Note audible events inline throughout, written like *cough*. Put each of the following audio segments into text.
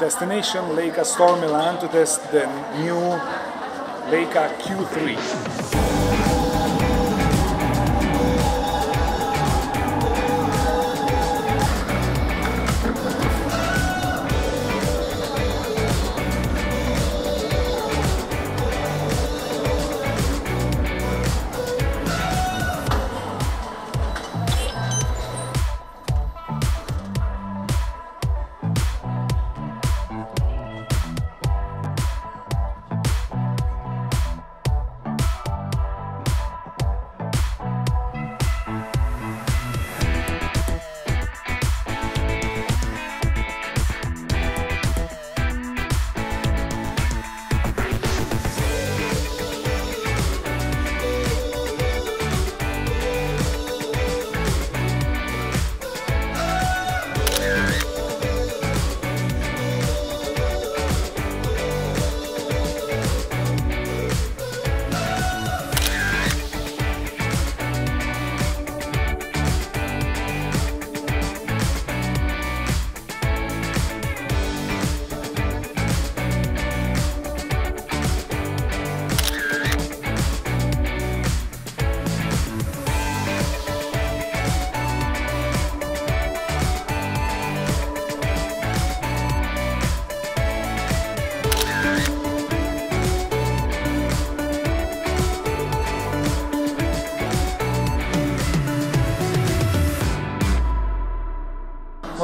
Destination Leica Store Milan to test the new Leica Q3.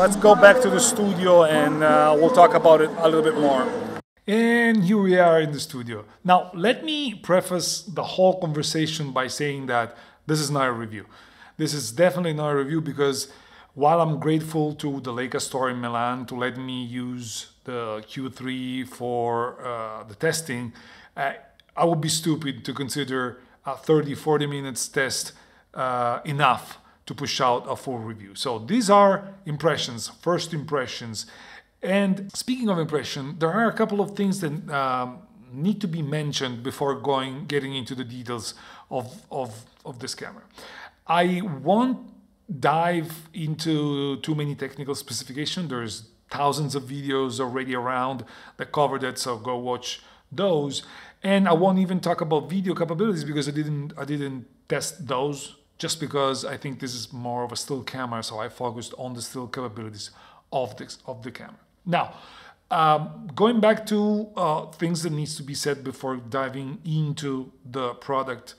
Let's go back to the studio and uh, we'll talk about it a little bit more. And here we are in the studio. Now, let me preface the whole conversation by saying that this is not a review. This is definitely not a review because while I'm grateful to the Leica store in Milan to let me use the Q3 for uh, the testing, uh, I would be stupid to consider a 30 40 minutes test uh, enough to push out a full review. So these are impressions, first impressions. And speaking of impression, there are a couple of things that um, need to be mentioned before going getting into the details of, of, of this camera. I won't dive into too many technical specifications. There's thousands of videos already around that cover that, so go watch those. And I won't even talk about video capabilities because I didn't I didn't test those just because I think this is more of a still camera, so I focused on the still capabilities of this of the camera. Now, um, going back to uh, things that needs to be said before diving into the product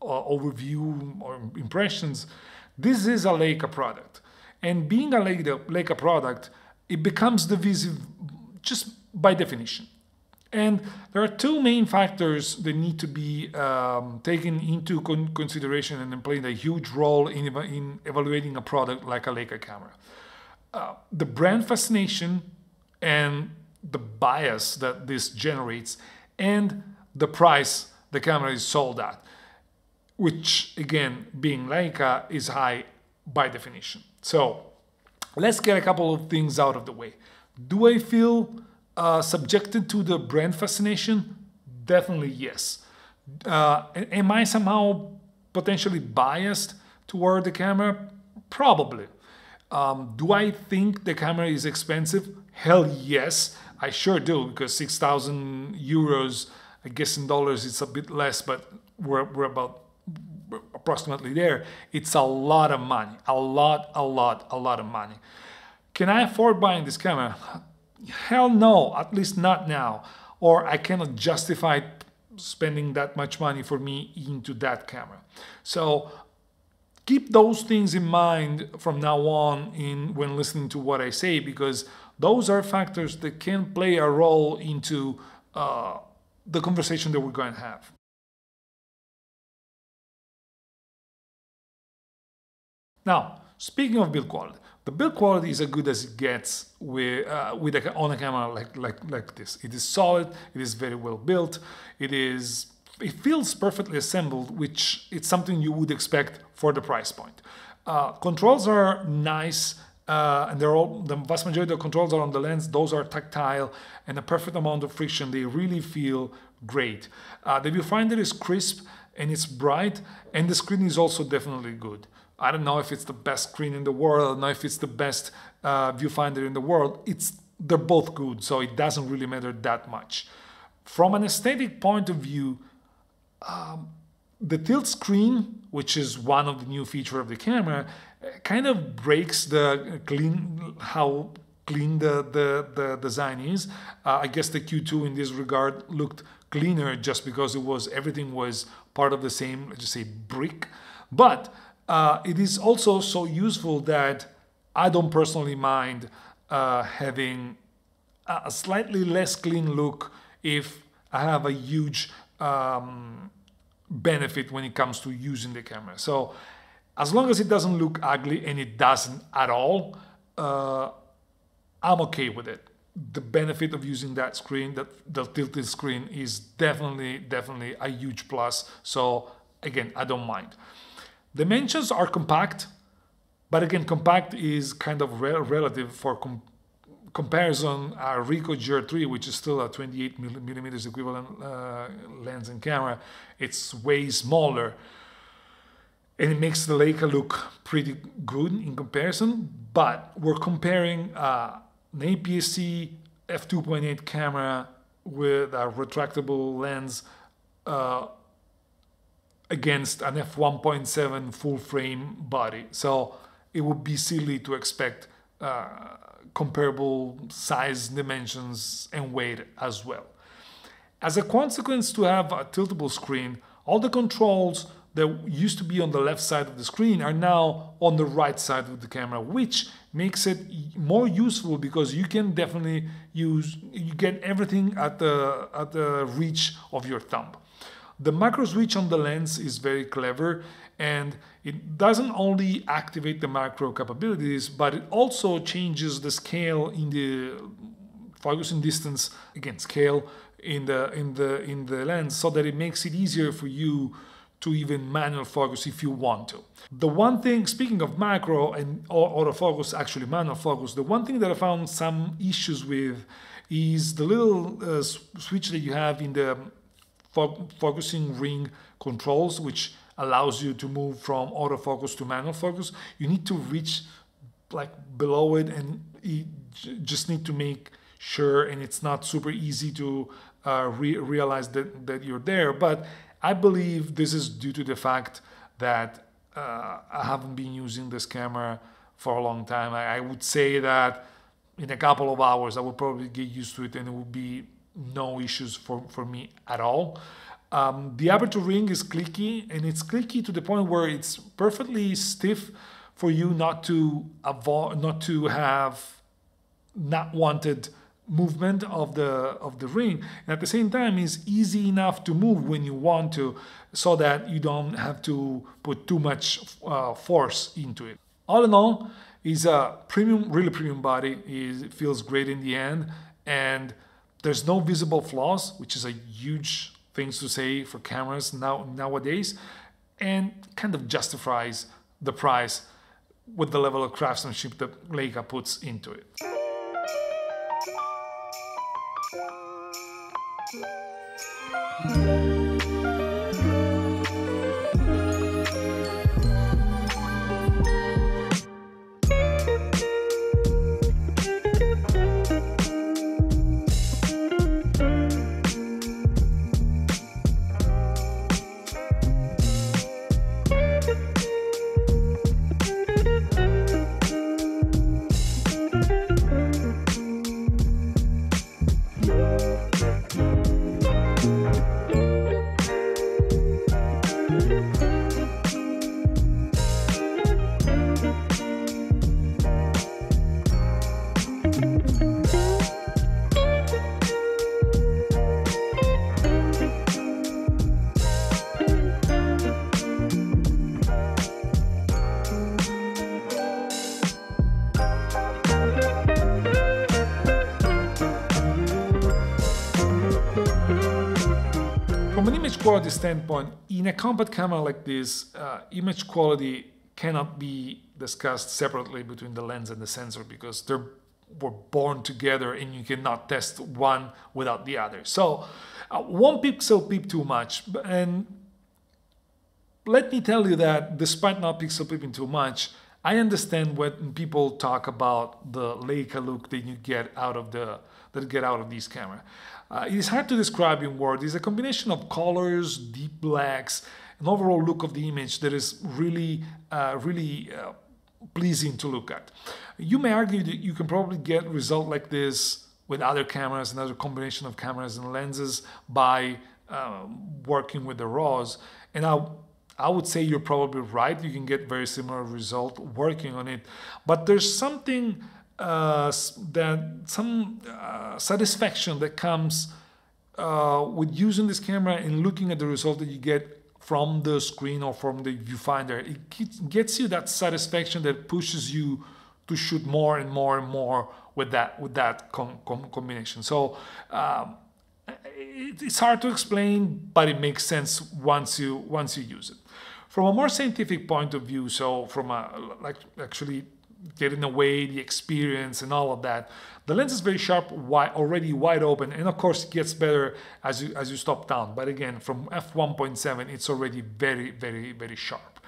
uh, overview or impressions, this is a Leica product, and being a Leica, Leica product, it becomes divisive just by definition. And there are two main factors that need to be um, taken into con consideration and playing a huge role in, ev in evaluating a product like a Leica camera. Uh, the brand fascination and the bias that this generates and the price the camera is sold at, which again, being Leica, is high by definition. So let's get a couple of things out of the way. Do I feel uh, subjected to the brand fascination? Definitely yes. Uh, am I somehow potentially biased toward the camera? Probably. Um, do I think the camera is expensive? Hell yes, I sure do because 6,000 euros, I guess in dollars it's a bit less, but we're, we're about approximately there. It's a lot of money, a lot, a lot, a lot of money. Can I afford buying this camera? Hell no, at least not now. Or I cannot justify spending that much money for me into that camera. So keep those things in mind from now on in when listening to what I say because those are factors that can play a role into uh, the conversation that we're going to have. Now, speaking of build quality, the build quality is as good as it gets with, uh, with a, on a camera like, like, like this. It is solid, it is very well built, it is it feels perfectly assembled, which is something you would expect for the price point. Uh, controls are nice, uh, and they're all the vast majority of controls are on the lens. Those are tactile and a perfect amount of friction. They really feel great. Uh, the viewfinder is crisp and it's bright, and the screen is also definitely good. I don't know if it's the best screen in the world, I don't know if it's the best uh, viewfinder in the world. It's they're both good, so it doesn't really matter that much. From an aesthetic point of view, um, the tilt screen, which is one of the new feature of the camera, kind of breaks the clean how clean the, the, the design is. Uh, I guess the Q2 in this regard looked cleaner just because it was everything was part of the same, let's just say, brick. But uh, it is also so useful that I don't personally mind uh, having a slightly less clean look if I have a huge um, benefit when it comes to using the camera. So as long as it doesn't look ugly and it doesn't at all, uh, I'm okay with it. The benefit of using that screen, that the tilted screen, is definitely, definitely a huge plus. So again, I don't mind. Dimensions are compact, but again, compact is kind of re relative for com comparison. Our Ricoh GR3, which is still a 28 millimeters equivalent uh, lens and camera, it's way smaller and it makes the Leica look pretty good in comparison. But we're comparing uh, an APS-C f2.8 camera with a retractable lens uh, against an f1.7 full frame body. So it would be silly to expect uh, comparable size, dimensions, and weight as well. As a consequence to have a tiltable screen, all the controls that used to be on the left side of the screen are now on the right side of the camera, which makes it more useful because you can definitely use, you get everything at the, at the reach of your thumb. The macro switch on the lens is very clever and it doesn't only activate the macro capabilities, but it also changes the scale in the focusing distance, again, scale in the, in the, in the lens so that it makes it easier for you to even manual focus if you want to. The one thing, speaking of macro and autofocus, actually manual focus, the one thing that I found some issues with is the little uh, switch that you have in the fo focusing ring controls, which allows you to move from autofocus to manual focus. You need to reach like below it and you just need to make sure and it's not super easy to uh, re realize that, that you're there. But I believe this is due to the fact that uh, I haven't been using this camera for a long time. I, I, would say that in a couple of hours I would probably get used to it and it would be no issues for, for me at all. Um, the aperture ring is clicky and it's clicky to the point where it's perfectly stiff for you not to avoid, not to have not wanted movement of the of the ring. And at the same time is easy enough to move when you want to so that you don't have to put too much uh, force into it. All in all is a premium really premium body. Is, it feels great in the end and there's no visible flaws which is a huge thing to say for cameras now nowadays and kind of justifies the price with the level of craftsmanship that Leica puts into it. Quality standpoint, in a compact camera like this, uh, image quality cannot be discussed separately between the lens and the sensor because they're were born together and you cannot test one without the other. So uh, one pixel peep too much. And let me tell you that despite not pixel peeping too much, I understand when people talk about the Leica look that you get out of the that get out of these camera. Uh, it is hard to describe in words. It's a combination of colors, deep blacks, an overall look of the image that is really, uh, really uh, pleasing to look at. You may argue that you can probably get result like this with other cameras, another combination of cameras and lenses by um, working with the RAWs. And I, I would say you're probably right. You can get very similar result working on it. But there's something that some uh, satisfaction that comes uh, with using this camera and looking at the result that you get from the screen or from the viewfinder. It gets you that satisfaction that pushes you to shoot more and more and more with that with that com com combination. So um, it, it's hard to explain, but it makes sense once you once you use it. From a more scientific point of view, so from a like actually getting away the experience and all of that. The lens is very sharp, wide, already wide open, and of course it gets better as you as you stop down. But again, from f1.7, it's already very, very, very sharp.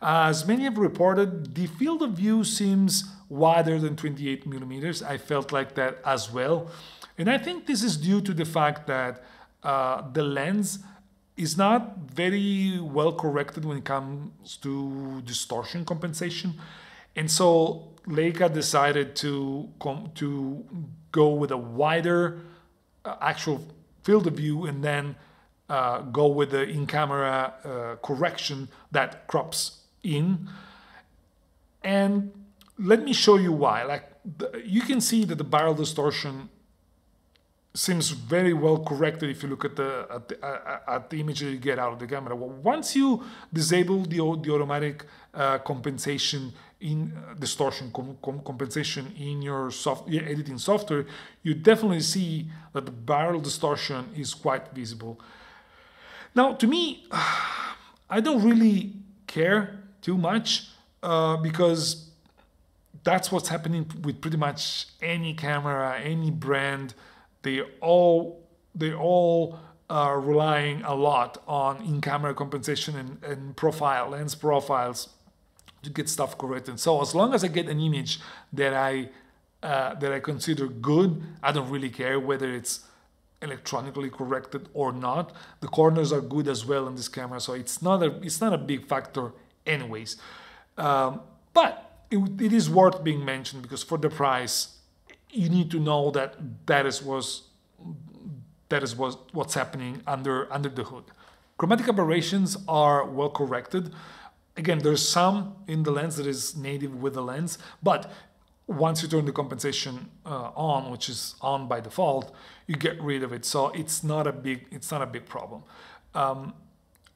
As many have reported, the field of view seems wider than 28 millimeters. I felt like that as well. And I think this is due to the fact that uh, the lens is not very well corrected when it comes to distortion compensation. And so Leica decided to come to go with a wider uh, actual field of view and then uh, go with the in-camera uh, correction that crops in. And let me show you why. Like you can see that the barrel distortion seems very well corrected if you look at the at the, uh, at the image that you get out of the camera. Well, once you disable the, the automatic uh, compensation in uh, distortion com com compensation in your soft your editing software, you definitely see that the barrel distortion is quite visible. Now, to me, *sighs* I don't really care too much uh, because that's what's happening with pretty much any camera, any brand they all they all are relying a lot on in-camera compensation and, and profile lens profiles to get stuff corrected. So as long as I get an image that I uh, that I consider good, I don't really care whether it's electronically corrected or not. The corners are good as well in this camera, so it's not a it's not a big factor, anyways. Um, but it, it is worth being mentioned because for the price, you need to know that that is was that is what, what's happening under under the hood. Chromatic aberrations are well corrected. Again, there's some in the lens that is native with the lens, but once you turn the compensation uh, on, which is on by default, you get rid of it. So it's not a big it's not a big problem. Um,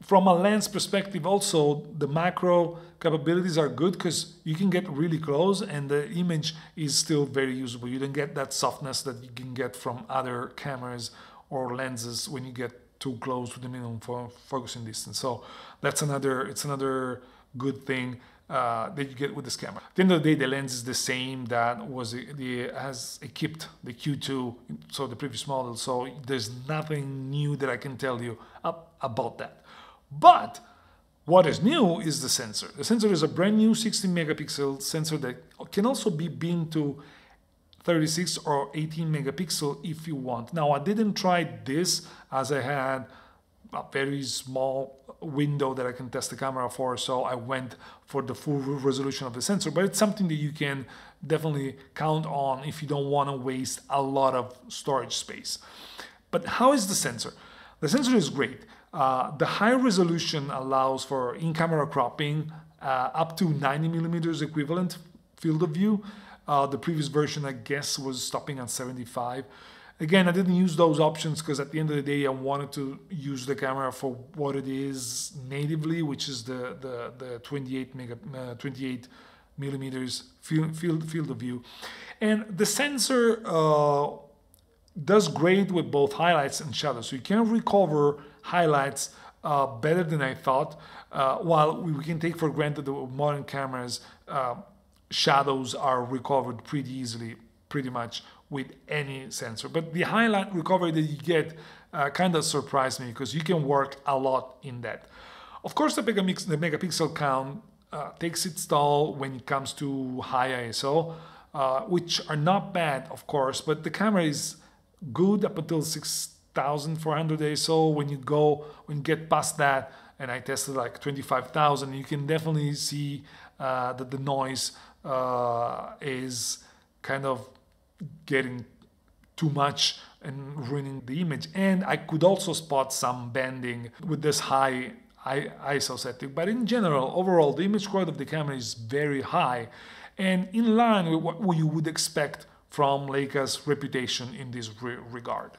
from a lens perspective also the macro capabilities are good because you can get really close and the image is still very usable you don't get that softness that you can get from other cameras or lenses when you get too close to the minimum for focusing distance so that's another it's another good thing uh, that you get with this camera. At the end of the day, the lens is the same that was the has equipped the Q2, so the previous model. So there's nothing new that I can tell you about that. But what is new is the sensor. The sensor is a brand new 16 megapixel sensor that can also be beamed to 36 or 18 megapixel if you want. Now I didn't try this as I had a very small window that I can test the camera for, so I went for the full resolution of the sensor, but it's something that you can definitely count on if you don't want to waste a lot of storage space. But how is the sensor? The sensor is great. Uh, the high resolution allows for in-camera cropping uh, up to 90 millimeters equivalent field of view. Uh, the previous version, I guess, was stopping at 75. Again, I didn't use those options because at the end of the day, I wanted to use the camera for what it is natively, which is the the, the 28 mega, uh, 28 millimeters field, field field of view, and the sensor uh, does great with both highlights and shadows. So you can recover highlights uh, better than I thought. Uh, while we we, can take for granted that modern cameras, uh, shadows are recovered pretty easily, pretty much with any sensor. But the highlight recovery that you get uh, kind of surprised me because you can work a lot in that. Of course, the megapixel, the megapixel count uh, takes its toll when it comes to high ISO, uh, which are not bad, of course, but the camera is good up until 6400 ISO. When you go, when you get past that, and I tested like 25,000, you can definitely see uh, that the noise uh, is kind of getting too much and ruining the image. And I could also spot some bending with this high ISO setting. But in general, overall, the image quality of the camera is very high and in line with what you would expect from Leica's reputation in this re regard.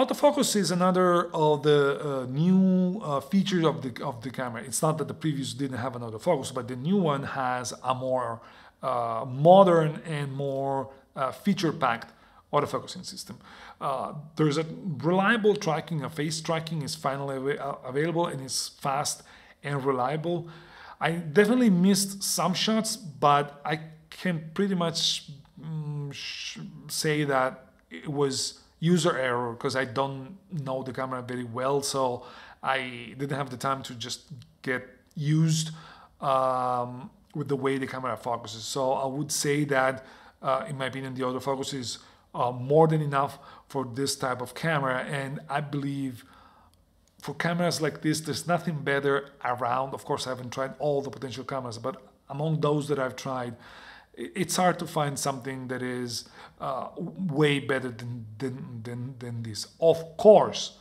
Autofocus is another of the uh, new uh, features of the of the camera. It's not that the previous didn't have an autofocus, but the new one has a more uh, modern and more uh, feature-packed autofocusing system. Uh, there's a reliable tracking, a face tracking is finally av uh, available and it's fast and reliable. I definitely missed some shots, but I can pretty much mm, say that it was user error because I don't know the camera very well, so I didn't have the time to just get used um, with the way the camera focuses. So I would say that, uh, in my opinion, the autofocus is uh, more than enough for this type of camera, and I believe for cameras like this, there's nothing better around. Of course, I haven't tried all the potential cameras, but among those that I've tried, it's hard to find something that is uh, way better than, than, than, than this. Of course,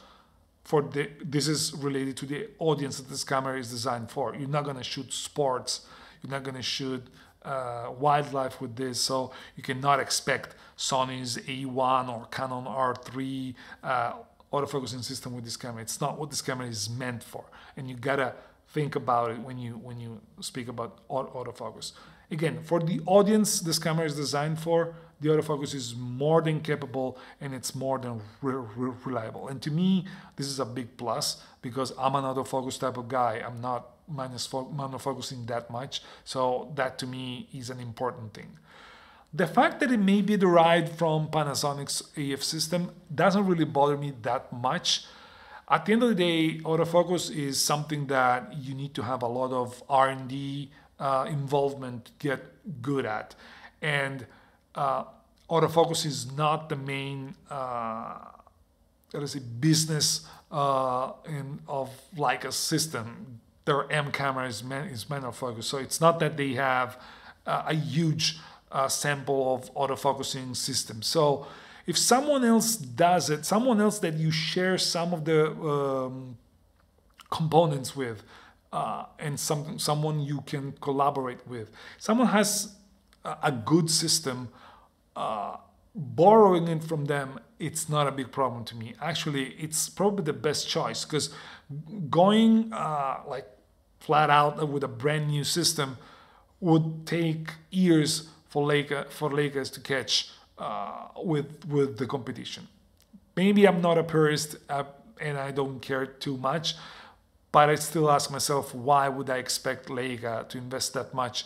for the this is related to the audience that this camera is designed for. You're not gonna shoot sports. You're not gonna shoot uh, wildlife with this, so you cannot expect Sony's A1 or Canon R3 uh, autofocusing system with this camera. It's not what this camera is meant for, and you gotta think about it when you when you speak about autofocus. Again, for the audience this camera is designed for, the autofocus is more than capable and it's more than re re reliable. And to me, this is a big plus because I'm an autofocus type of guy. I'm not minus monofocusing that much. So that to me is an important thing. The fact that it may be derived from Panasonic's AF system doesn't really bother me that much. At the end of the day, autofocus is something that you need to have a lot of R&D uh, involvement get good at. And uh, autofocus is not the main uh, let's say business uh, in, of Leica system. Their M camera is, man, is manual focus, so it's not that they have uh, a huge uh, sample of autofocusing systems. So if someone else does it, someone else that you share some of the um, components with, uh, and some someone you can collaborate with. Someone has a, good system. Uh, borrowing it from them, it's not a big problem to me. Actually, it's probably the best choice because going uh, like flat out with a brand new system would take years for for Leicas to catch uh, with with the competition. Maybe I'm not a purist uh, and I don't care too much, but I still ask myself, why would I expect Leica to invest that much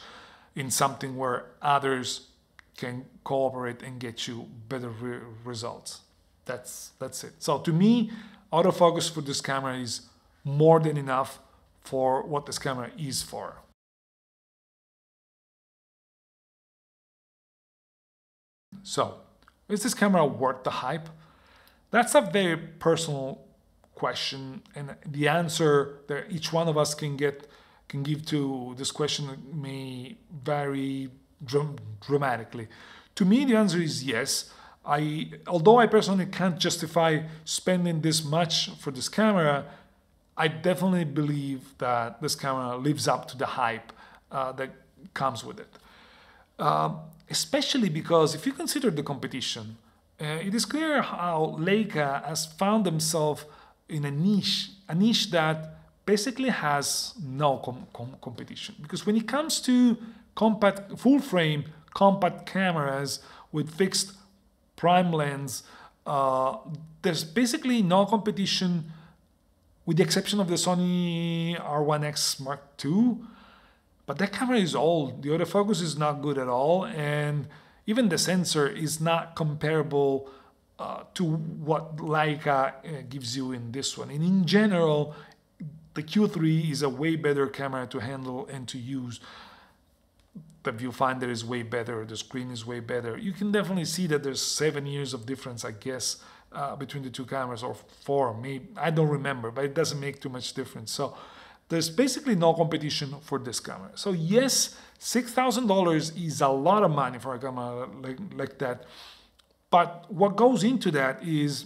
in something where others can cooperate and get you better re results? That's, that's it. So to me, autofocus for this camera is more than enough for what this camera is for. So, is this camera worth the hype? That's a very personal question and the answer that each one of us can get can give to this question may vary dram dramatically. To me, the answer is yes. I, although I personally can't justify spending this much for this camera, I definitely believe that this camera lives up to the hype uh, that comes with it. Uh, especially because if you consider the competition, uh, it is clear how Leica has found themselves in a niche, a niche that basically has no com com competition. Because when it comes to compact, full frame compact cameras with fixed prime lens, uh, there's basically no competition with the exception of the Sony RX1R Mark II. But that camera is old, the autofocus is not good at all, and even the sensor is not comparable uh, to what Leica uh, gives you in this one. And in general, the Q3 is a way better camera to handle and to use. The viewfinder is way better, the screen is way better. You can definitely see that there's seven years of difference, I guess, uh, between the two cameras, or four, maybe, I don't remember, but it doesn't make too much difference. So there's basically no competition for this camera. So yes, $6,000 is a lot of money for a camera like, like that. But what goes into that is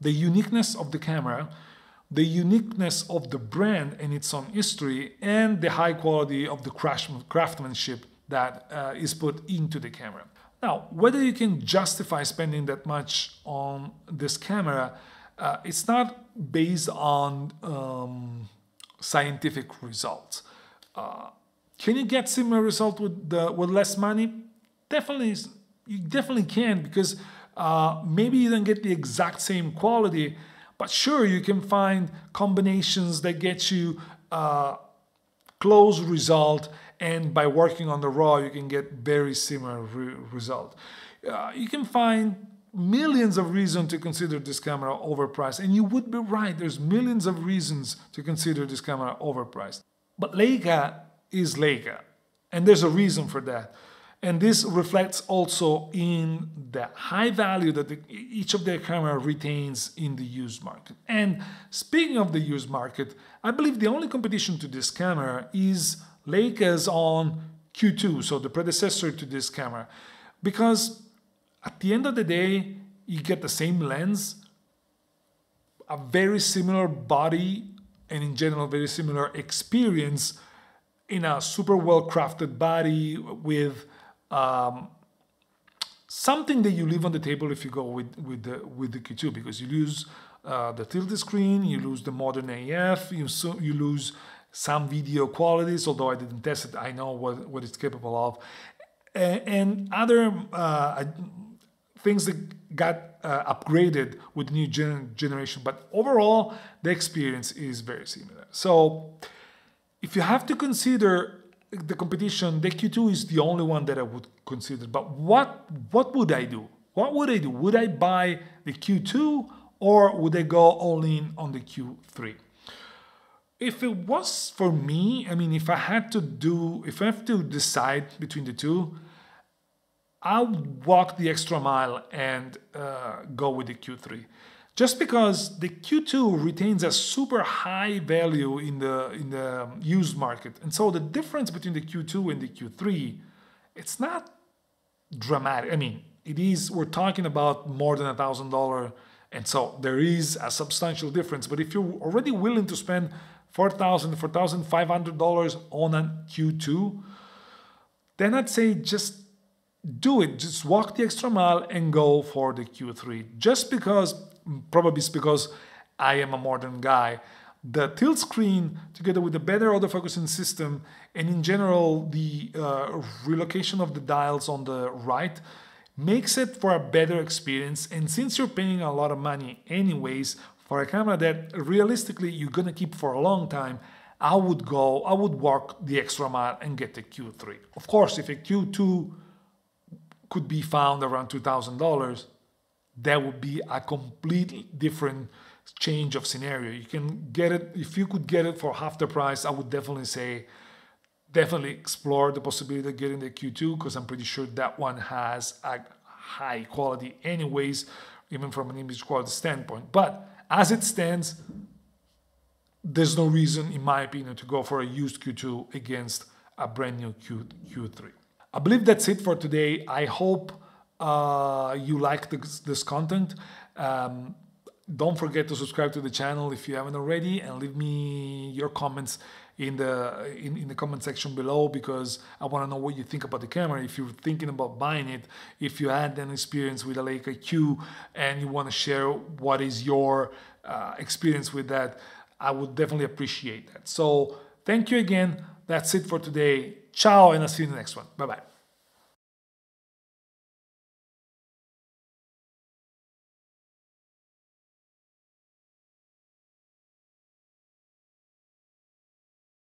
the uniqueness of the camera, the uniqueness of the brand and its own history, and the high quality of the craftsmanship that uh, is put into the camera. Now, whether you can justify spending that much on this camera, uh, it's not based on um, scientific results. Uh, can you get similar result with the, with less money? Definitely, you definitely can because uh, maybe you don't get the exact same quality, but sure you can find combinations that get you uh, close result, and by working on the raw you can get very similar re result. Uh, you can find millions of reasons to consider this camera overpriced. And you would be right, there's millions of reasons to consider this camera overpriced. But Leica is Leica, and there's a reason for that. And this reflects also in the high value that the, each of their camera retains in the used market. And speaking of the used market, I believe the only competition to this camera is Leica's on Q2, so the predecessor to this camera. Because at the end of the day, you get the same lens, a very similar body, and in general, very similar experience in a super well crafted body with um, something that you leave on the table if you go with, with, the, with the Q2 because you lose uh, the tilted screen, you lose the modern AF, you, so, you lose some video qualities, although I didn't test it, I know what, what it's capable of. And, and other uh, things that got uh, upgraded with new gen generation, but overall the experience is very similar. So if you have to consider the competition, the Q2 is the only one that I would consider. But what what would I do? What would I do? Would I buy the Q2 or would I go all in on the Q3? If it was for me, I mean, if I had to do, if I have to decide between the two, I'll walk the extra mile and uh, go with the Q3. Just because the Q2 retains a super high value in the in the used market, and so the difference between the Q2 and the Q3, it's not dramatic. I mean, it is. We're talking about more than a thousand dollar, and so there is a substantial difference. But if you're already willing to spend four thousand, four thousand five hundred dollars on a Q2, then I'd say just do it. Just walk the extra mile and go for the Q3. Just because, probably it's because I am a modern guy. The tilt screen, together with the better autofocusing system, and in general the uh, relocation of the dials on the right, makes it for a better experience. And since you're paying a lot of money anyways for a camera that realistically you're gonna keep for a long time, I would go, I would walk the extra mile and get the Q3. Of course, if a Q2 could be found around $2,000, that would be a completely different change of scenario. You can get it, if you could get it for half the price, I would definitely say, definitely explore the possibility of getting the Q2 because I'm pretty sure that one has a high quality anyways, even from an image quality standpoint. But as it stands, there's no reason, in my opinion, to go for a used Q2 against a brand new Q, Q3. I believe that's it for today. I hope uh, you like this, this content. Um, don't forget to subscribe to the channel if you haven't already and leave me your comments in the in, in the comment section below because I want to know what you think about the camera if you're thinking about buying it if you had an experience with a Leica Q and you want to share what is your uh, experience with that I would definitely appreciate that so thank you again that's it for today Ciao, and I'll see you in the next one. Bye bye.